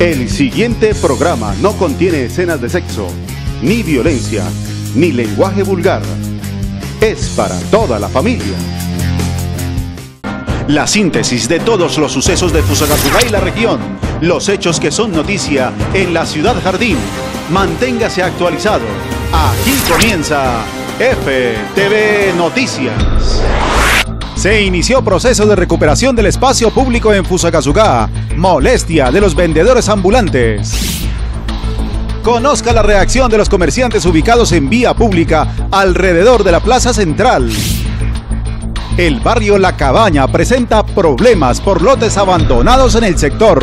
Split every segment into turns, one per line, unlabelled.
El siguiente programa no contiene escenas de sexo, ni violencia, ni lenguaje vulgar. Es para toda la familia. La síntesis de todos los sucesos de Fusagasugá y la región. Los hechos que son noticia en la ciudad jardín. Manténgase actualizado. Aquí comienza FTV Noticias. Se inició proceso de recuperación del espacio público en Fusagasugá. Molestia de los vendedores ambulantes. Conozca la reacción de los comerciantes ubicados en vía pública alrededor de la plaza central. El barrio La Cabaña presenta problemas por lotes abandonados en el sector.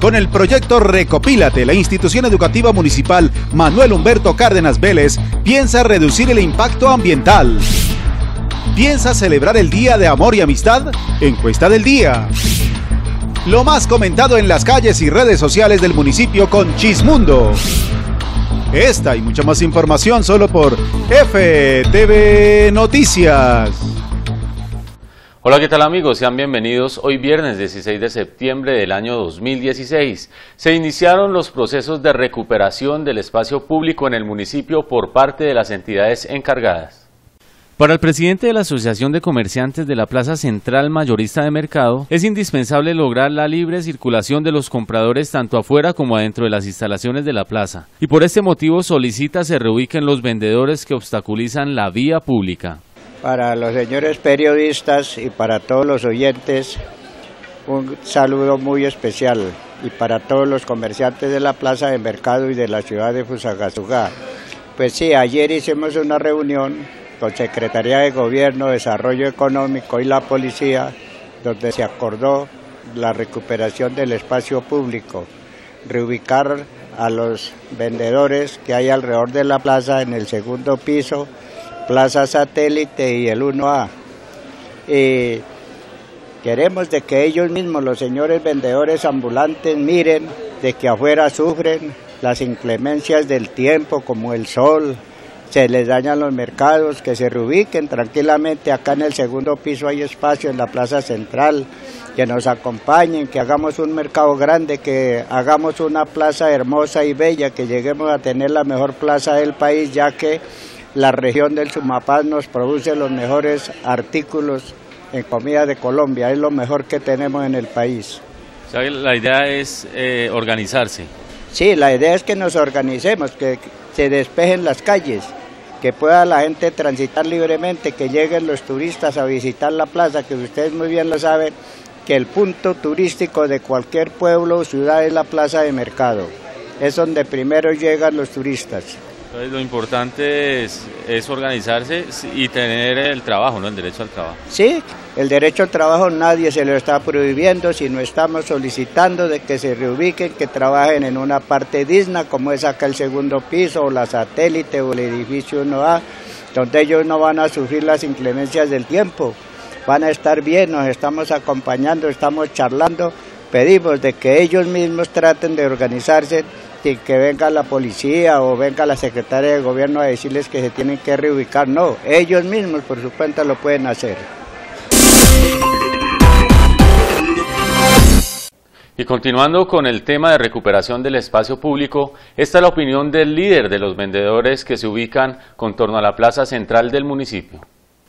Con el proyecto Recopílate, la institución educativa municipal Manuel Humberto Cárdenas Vélez piensa reducir el impacto ambiental. ¿Piensa celebrar el Día de Amor y Amistad? Encuesta del día. Lo más comentado en las calles y redes sociales del municipio con Chismundo. Esta y mucha más información solo por FTV Noticias.
Hola, ¿qué tal amigos? Sean bienvenidos. Hoy viernes 16 de septiembre del año 2016 se iniciaron los procesos de recuperación del espacio público en el municipio por parte de las entidades encargadas. Para el presidente de la Asociación de Comerciantes de la Plaza Central Mayorista de Mercado, es indispensable lograr la libre circulación de los compradores tanto afuera como adentro de las instalaciones de la plaza, y por este motivo solicita se reubiquen los vendedores que obstaculizan la vía pública.
Para los señores periodistas y para todos los oyentes, un saludo muy especial y para todos los comerciantes de la Plaza de Mercado y de la ciudad de Fusagasugá. Pues sí, ayer hicimos una reunión con Secretaría de Gobierno, Desarrollo Económico y la Policía, donde se acordó la recuperación del espacio público, reubicar a los vendedores que hay alrededor de la plaza en el segundo piso, Plaza Satélite y el 1A. Y queremos de que ellos mismos, los señores vendedores ambulantes, miren de que afuera sufren las inclemencias del tiempo como el sol, se les dañan los mercados, que se reubiquen tranquilamente. Acá en el segundo piso hay espacio en la plaza central, que nos acompañen, que hagamos un mercado grande, que hagamos una plaza hermosa y bella, que lleguemos a tener la mejor plaza del país, ya que la región del Sumapaz nos produce los mejores artículos en comida de Colombia, es lo mejor que tenemos en el país.
la idea es eh, organizarse.
Sí, la idea es que nos organicemos, que se despejen las calles que pueda la gente transitar libremente, que lleguen los turistas a visitar la plaza, que ustedes muy bien lo saben, que el punto turístico de cualquier pueblo o ciudad es la plaza de mercado. Es donde primero llegan los turistas.
Entonces, lo importante es, organizarse y tener el trabajo, ¿no? El derecho al trabajo.
Sí, el derecho al trabajo nadie se lo está prohibiendo, sino estamos solicitando de que se reubiquen, que trabajen en una parte digna, como es acá el segundo piso, o la satélite, o el edificio 1A, donde ellos no van a sufrir las inclemencias del tiempo. Van a estar bien, nos estamos acompañando, estamos charlando, pedimos de que ellos mismos traten de organizarse que venga la policía o venga la secretaria de gobierno a decirles que se tienen que reubicar. No, ellos mismos por su cuenta lo pueden hacer.
Y continuando con el tema de recuperación del espacio público, esta es la opinión del líder de los vendedores que se ubican con torno a la plaza central del municipio.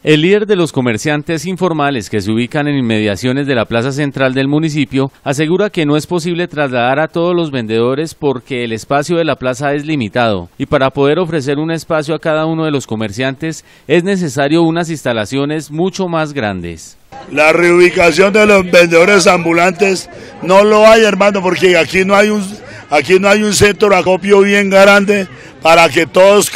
El líder de los comerciantes informales que se ubican en inmediaciones de la plaza central del municipio asegura que no es posible trasladar a todos los vendedores porque el espacio de la plaza es limitado y para poder ofrecer un espacio a cada uno de los comerciantes es necesario unas instalaciones mucho más grandes.
La reubicación de los vendedores ambulantes no lo hay, hermano, porque aquí no hay un aquí no hay un centro de acopio bien grande para que todos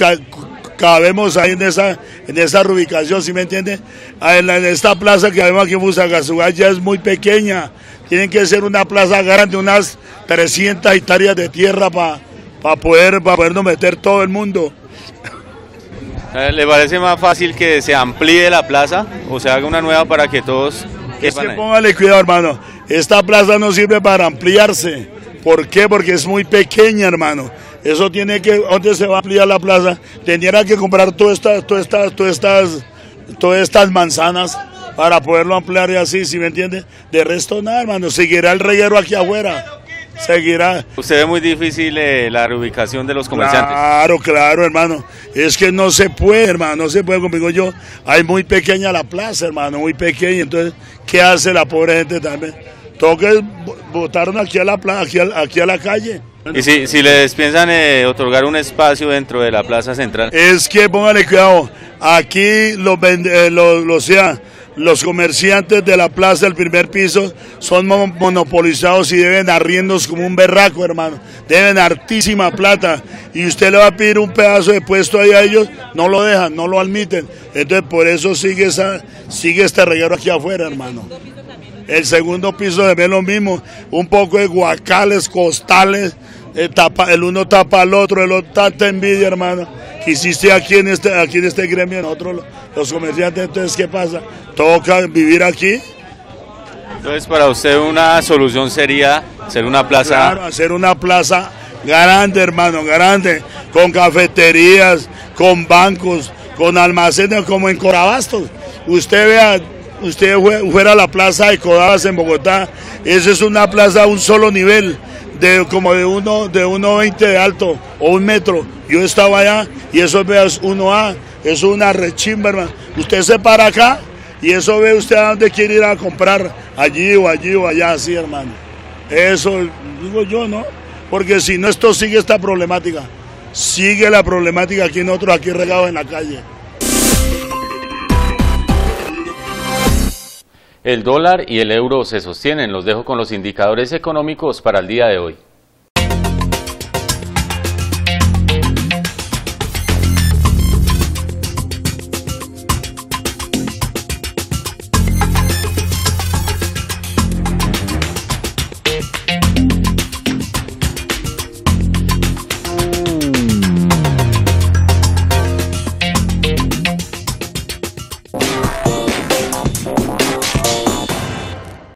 cabemos ahí en esa, en esa reubicación, ¿sí me entiende? Ah, en, esta plaza que vemos aquí en Fusagasugá ya es muy pequeña, tienen que ser una plaza grande, unas 300 hectáreas de tierra para poder, para podernos meter todo el mundo.
¿Le parece más fácil que se amplíe la plaza o se haga una nueva para que todos...
Es que póngale cuidado, hermano. Esta plaza no sirve para ampliarse. ¿Por qué? Porque es muy pequeña, hermano. Eso tiene que, ¿dónde se va a ampliar la plaza? Tendría que comprar todas estas, todas estas, todas estas, todas estas manzanas para poderlo ampliar y así, ¿sí me entiende? De resto nada, hermano, seguirá el reguero aquí afuera. seguirá.
Usted ve muy difícil eh, la reubicación de los comerciantes.
Claro, claro, hermano. Es que no se puede, hermano, no se puede, como digo yo. Hay muy pequeña la plaza, hermano, muy pequeña. Entonces, ¿qué hace la pobre gente también? Toca botarnos aquí a la, aquí aquí a la calle.
Y si, si les piensan eh, otorgar un espacio dentro de la plaza central.
Es que póngale cuidado, aquí los, eh, los, sea, los comerciantes de la plaza del primer piso son monopolizados y deben arriendos como un berraco, hermano. Deben hartísima plata. Y usted le va a pedir un pedazo de puesto ahí a ellos, no lo dejan, no lo admiten. Entonces por eso sigue, esa, sigue este reguero aquí afuera, hermano. El segundo piso de lo mismo, un poco de guacales, costales, el, tapa, el uno tapa al otro, el otro tanta envidia, hermano. Que hiciste aquí en este, aquí en este gremio, nosotros los comerciantes, entonces ¿qué pasa? Toca vivir aquí.
Entonces para usted una solución sería hacer una plaza.
Claro, hacer una plaza grande, hermano, grande, con cafeterías, con bancos, con almacenes como en Corabastos. Usted vea, usted fuera a la plaza de Codabas en Bogotá, esa es una plaza a un solo nivel, de como de uno de 1.20 de alto o un metro. Yo estaba allá y eso es 1A, es una rechimba, hermano. Usted se para acá y eso ve usted a dónde quiere ir a comprar, allí o allí o allá, así, hermano. Eso digo yo, ¿no? Porque si no, esto sigue esta problemática. Sigue la problemática aquí nosotros, aquí regados en la calle.
El dólar y el euro se sostienen. Los dejo con los indicadores económicos para el día de hoy.